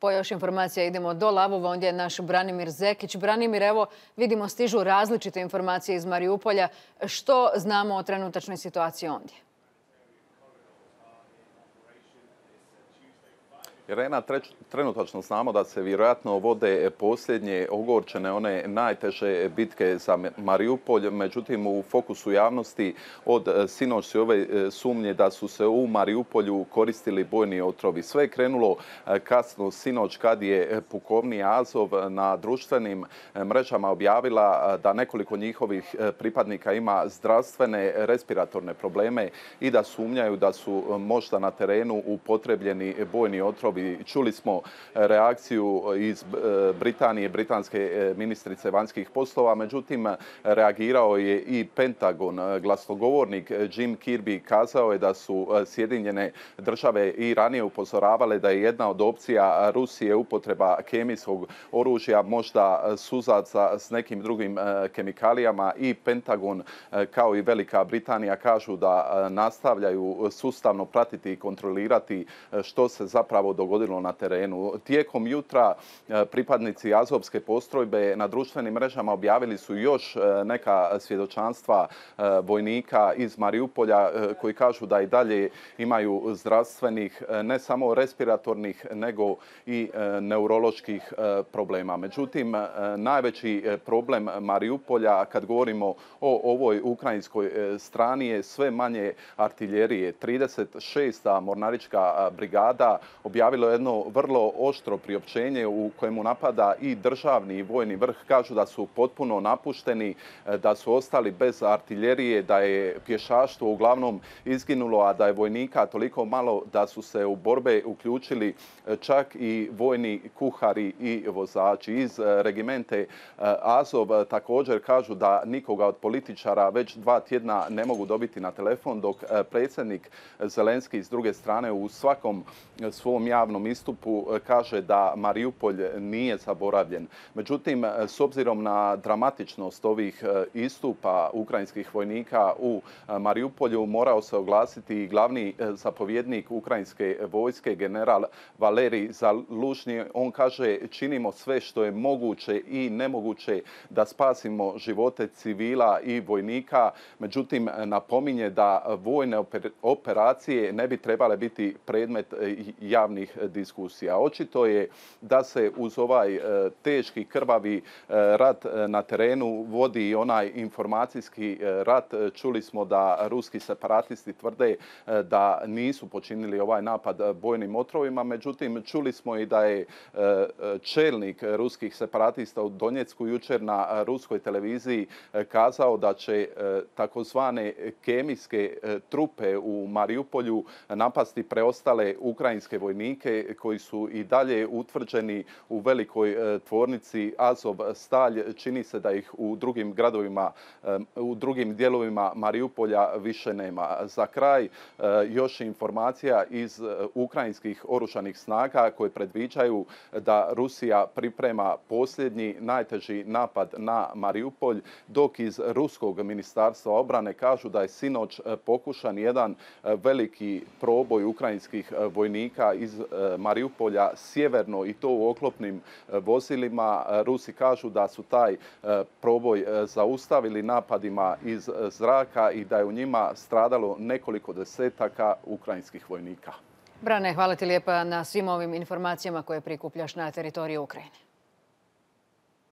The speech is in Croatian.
Po još informacija idemo do Lavova, ondje je naš Branimir Zekić. Branimir, evo vidimo stižu različite informacije iz Mariupolja. Što znamo o trenutačnoj situaciji ondje? Irena, trenutačno znamo da se vjerojatno vode posljednje ogorčene, one najteže bitke za Mariupolj, međutim u fokusu javnosti od sinoć ove e, sumnje da su se u Mariupolju koristili bojni otrovi. Sve je krenulo e, kasno sinoć kad je pukovni Azov na društvenim e, mrežama objavila da nekoliko njihovih pripadnika ima zdravstvene respiratorne probleme i da sumnjaju da su možda na terenu upotrebljeni bojni otrovi Čuli smo reakciju iz e, Britanije, britanske e, ministrice vanjskih poslova, međutim reagirao je i Pentagon. Glasnogovornik Jim Kirby kazao je da su e, Sjedinjene države i ranije upozoravale da je jedna od opcija Rusije upotreba kemijskog oružja, možda suzaca s nekim drugim kemikalijama. I Pentagon kao i Velika Britanija kažu da nastavljaju sustavno pratiti i kontrolirati što se zapravo dogodilo dogodilo na terenu. Tijekom jutra e, pripadnici Azovske postrojbe na društvenim mrežama objavili su još e, neka svjedočanstva e, vojnika iz Mariupolja koji kažu da i dalje imaju zdravstvenih, ne samo respiratornih, nego i neuroloških problema. Međutim, najveći problem Mariupolja, kad govorimo o ovoj ukrajinskoj strani, je sve manje artiljerije. 36. mornarička brigada objavila bilo jedno vrlo oštro priopćenje u kojemu napada i državni i vojni vrh. Kažu da su potpuno napušteni, e, da su ostali bez artiljerije, da je pješaštvo uglavnom izginulo, a da je vojnika toliko malo da su se u borbe uključili e, čak i vojni kuhari i vozači. Iz e, regimente Azov također kažu da nikoga od političara već dva tjedna ne mogu dobiti na telefon, dok predsjednik Zelenski s druge strane u svakom svom javnom javnom istupu e, kaže da Mariupolj nije zaboravljen. Međutim, e, s obzirom na dramatičnost ovih e, istupa ukrajinskih vojnika u Mariupolju morao se oglasiti i glavni zapovjednik ukrajinske vojske, general Valeri Zalužnji. On kaže činimo sve što je moguće i nemoguće da spasimo živote civila i vojnika. Međutim, napominje da vojne operacije ne bi trebale biti predmet javnih diskusija. Očito je da se uz ovaj e, teški krvavi e, rat e, na terenu vodi i onaj informacijski rat. Čuli smo da ruski separatisti tvrde da nisu počinili ovaj napad bojnim otrovima, međutim čuli smo i da je čelnik ruskih separatista u Donjecku jučer na ruskoj televiziji kazao da će takozvane kemijske trupe u Mariupolju napasti preostale ukrajinske vojnike koji su i dalje utvrđeni u velikoj e, tvornici Azov Stalj. Čini se da ih u drugim gradovima, e, u drugim dijelovima Mariupolja više nema. Za kraj e, još informacija iz ukrajinskih oružanih snaga koje predviđaju da Rusija priprema posljednji najteži napad na Mariupolj, dok iz Ruskog ministarstva obrane kažu da je sinoć pokušan jedan veliki proboj ukrajinskih vojnika iz Mariupolja sjeverno i to u oklopnim e, vozilima. Rusi kažu da su taj e, proboj e, zaustavili napadima iz zraka i da je u njima stradalo nekoliko desetaka ukrajinskih vojnika. Brane, hvala ti lijepa na svim ovim informacijama koje prikupljaš na teritoriju Ukrajine.